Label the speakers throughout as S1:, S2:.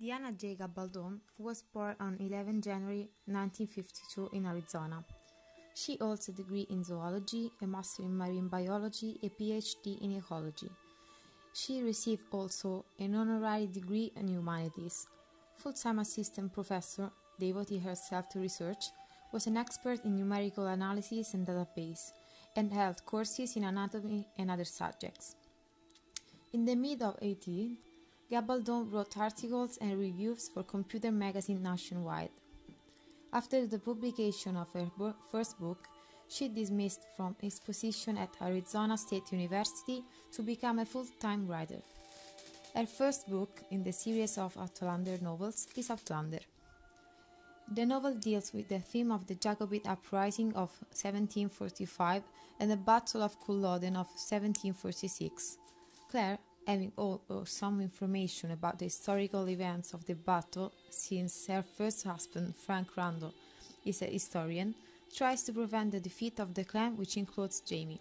S1: Diana J. Gabaldon was born on 11 January 1952 in Arizona. She holds a degree in zoology, a master in marine biology, a PhD in ecology. She received also an honorary degree in humanities. Full-time assistant professor, devoted herself to research, was an expert in numerical analysis and database, and held courses in anatomy and other subjects. In the mid of 18, Gabaldon wrote articles and reviews for computer magazine nationwide. After the publication of her first book, she dismissed from his position at Arizona State University to become a full-time writer. Her first book in the series of Outlander novels is Outlander. The novel deals with the theme of the Jacobite uprising of 1745 and the Battle of Culloden of 1746. Claire, having or uh, some information about the historical events of the battle, since her first husband, Frank Randall, is a historian, tries to prevent the defeat of the clan, which includes Jamie,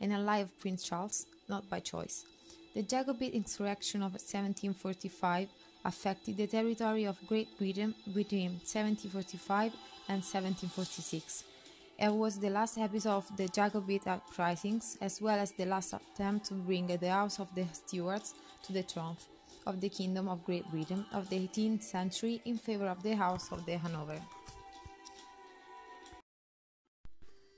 S1: an ally of Prince Charles, not by choice. The Jacobite insurrection of 1745 affected the territory of Great Britain between 1745 and 1746. It was the last episode of the Jacobite uprisings, as well as the last attempt to bring the House of the Stuarts to the throne of the Kingdom of Great Britain of the 18th century in favor of the House of the Hanover.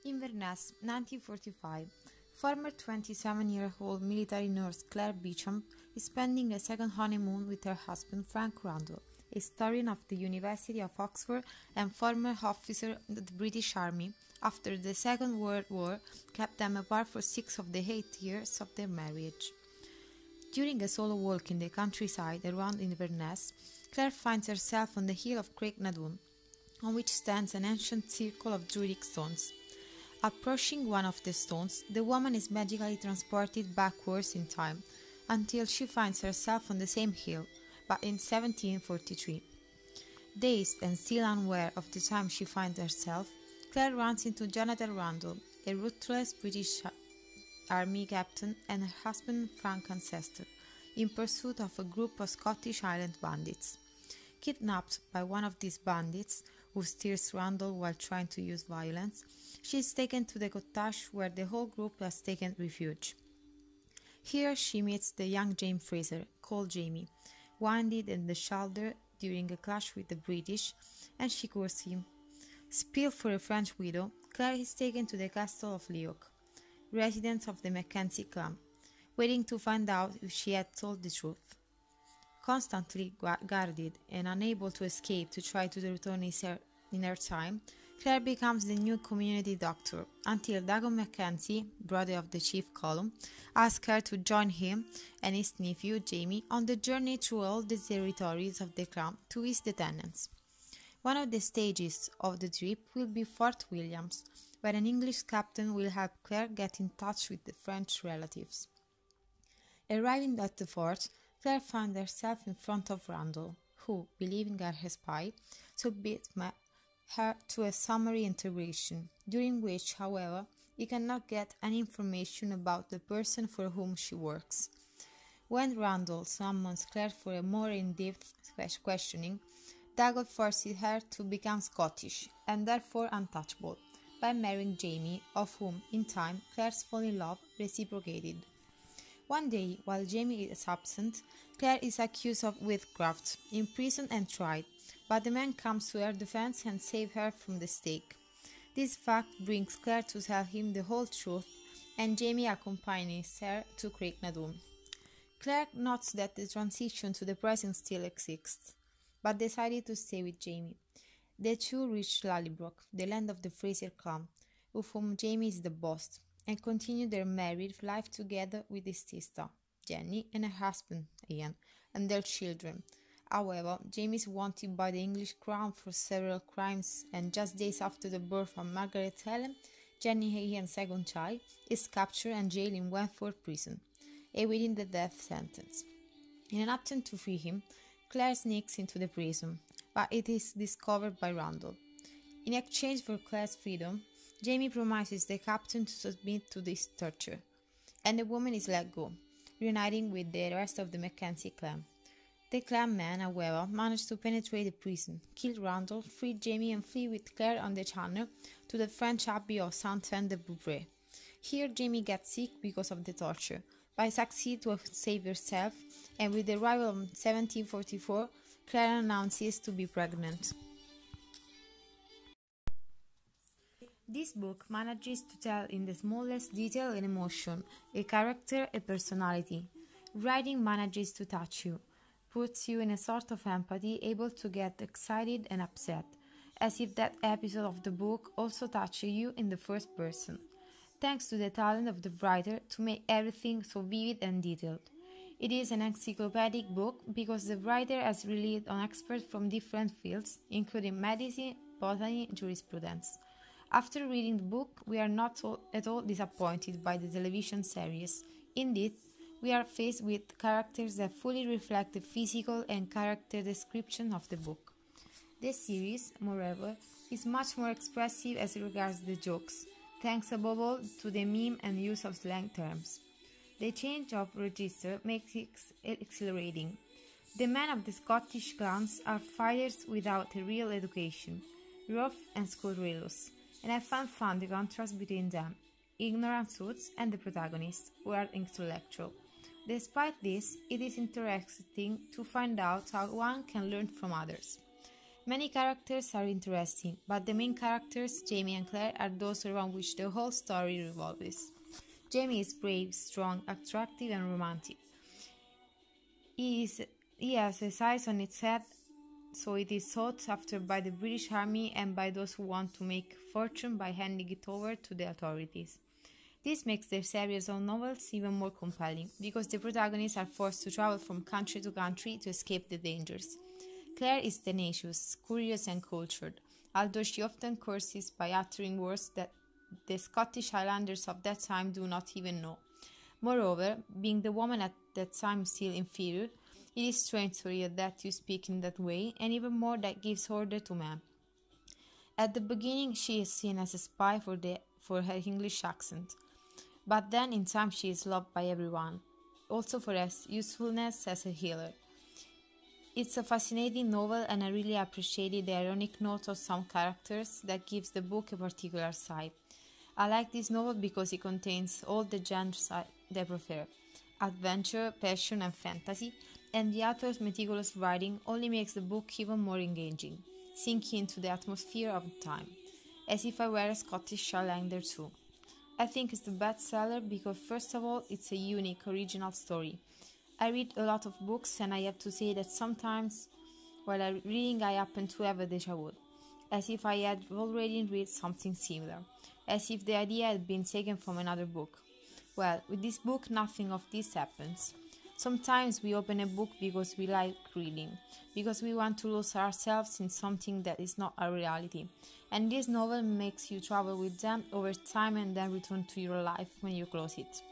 S1: Inverness, 1945. Former 27 year old military nurse Claire Beauchamp is spending a second honeymoon with her husband Frank Randall, a historian of the University of Oxford and former officer in the British Army after the Second World War kept them apart for six of the eight years of their marriage. During a solo walk in the countryside around Inverness, Claire finds herself on the hill of Craigh na Dun, on which stands an ancient circle of Druidic stones. Approaching one of the stones, the woman is magically transported backwards in time until she finds herself on the same hill, but in 1743. Dazed and still unaware of the time she finds herself, Claire runs into Jonathan Randall, a ruthless British Army captain, and her husband Frank Ancestor, in pursuit of a group of Scottish Highland bandits. Kidnapped by one of these bandits, who steers Randall while trying to use violence, she is taken to the cottage where the whole group has taken refuge. Here she meets the young James Fraser, called Jamie, wounded in the shoulder during a clash with the British, and she cures him. Spilled for a French widow, Claire is taken to the castle of Leoch, residence of the Mackenzie clan, waiting to find out if she had told the truth. Constantly guarded and unable to escape to try to return in her time, Claire becomes the new community doctor until Dougal Mackenzie, brother of the chief Colum, asks her to join him and his nephew Jamie on the journey through all the territories of the clan to the tenants. One of the stages of the trip will be Fort Williams, where an English captain will help Claire get in touch with the French relatives. Arriving at the fort, Claire finds herself in front of Randall, who, believing her a spy, submits her to a summary interrogation, during which, however, he cannot get any information about the person for whom she works. When Randall summons Claire for a more in-depth questioning, Dougal forces her to become Scottish and therefore untouchable by marrying Jamie, of whom, in time, Claire's fall in love reciprocated. One day, while Jamie is absent, Claire is accused of witchcraft, imprisoned and tried, but the man comes to her defense and saves her from the stake. This fact brings Claire to tell him the whole truth, and Jamie accompanies her to Craigh na Dun. Claire notes that the transition to the present still exists, but decided to stay with Jamie. The two reach Lallybroch, the land of the Fraser clan, of whom Jamie is the boss, and continue their married life together with his sister, Jenny, and her husband, Ian, and their children. However, Jamie is wanted by the English crown for several crimes, and just days after the birth of Margaret Helen, Jenny, Ian's second child, is captured and jailed in Wentworth prison, awaiting the death sentence. In an attempt to free him, Claire sneaks into the prison, but it is discovered by Randall. In exchange for Claire's freedom, Jamie promises the captain to submit to this torture, and the woman is let go, reuniting with the rest of the Mackenzie clan. The clan men, however, manage to penetrate the prison, kill Randall, free Jamie, and flee with Claire on the channel to the French abbey of Sainte-Anne-de-Beaupré. Here, Jamie gets sick because of the torture, but succeeds to save herself, and with the arrival of 1744, Claire announces to be pregnant. This book manages to tell in the smallest detail an emotion, a character, a personality. Writing manages to touch you, puts you in a sort of empathy, able to get excited and upset, as if that episode of the book also touches you in the first person, thanks to the talent of the writer to make everything so vivid and detailed. It is an encyclopedic book because the writer has relied on experts from different fields, including medicine, botany, jurisprudence. After reading the book, we are not at all disappointed by the television series. Indeed, we are faced with characters that fully reflect the physical and character description of the book. The series, moreover, is much more expressive as regards the jokes, thanks above all to the meme and use of slang terms. The change of register makes it exhilarating. The men of the Scottish clans are fighters without a real education, rough and scurrilous and I found fun the contrast between them, ignorant suits and the protagonist, who are intellectual. Despite this, it is interesting to find out how one can learn from others. Many characters are interesting, but the main characters, Jamie and Claire, are those around which the whole story revolves. Jamie is brave, strong, attractive, and romantic. He, is, he has a size on its head so it is sought after by the British Army and by those who want to make fortune by handing it over to the authorities. This makes the series of novels even more compelling, because the protagonists are forced to travel from country to country to escape the dangers. Claire is tenacious, curious, and cultured, although she often curses by uttering words that the Scottish Highlanders of that time do not even know. Moreover, being the woman at that time still inferior, it is strange for you that you speak in that way, and even more that gives order to men. At the beginning, she is seen as a spy for, the, for her English accent, but then in time she is loved by everyone, also for her usefulness as a healer. It's a fascinating novel, and I really appreciated the ironic note of some characters that gives the book a particular side. I like this novel because it contains all the genres I prefer adventure, passion, and fantasy, and the author's meticulous writing only makes the book even more engaging, sinking into the atmosphere of the time, as if I were a Scottish Highlander too. I think it's the bestseller because, first of all, it's a unique, original story. I read a lot of books, and I have to say that sometimes while I'm reading, I happen to have a deja vu, as if I had already read something similar, as if the idea had been taken from another book. Well, with this book, nothing of this happens. Sometimes we open a book because we like reading, because we want to lose ourselves in something that is not our reality. And this novel makes you travel with them over time and then return to your life when you close it.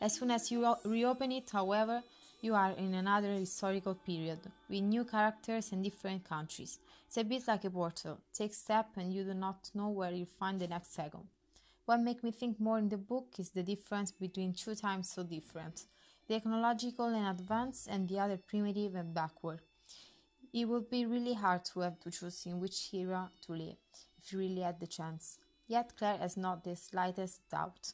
S1: As soon as you reopen it, however, you are in another historical period, with new characters and different countries. It's a bit like a portal. Take a step and you do not know where you'll find the next second. What makes me think more in the book is the difference between two times so different technological and advanced, and the other primitive and backward. It would be really hard to have to choose in which era to live, if you really had the chance. Yet Claire has not the slightest doubt.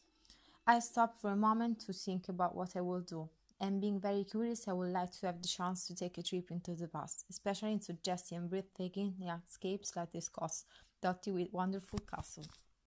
S1: I stopped for a moment to think about what I will do, and being very curious, I would like to have the chance to take a trip into the past, especially in suggesting and breathtaking landscapes like the Scots, dotted with wonderful castles.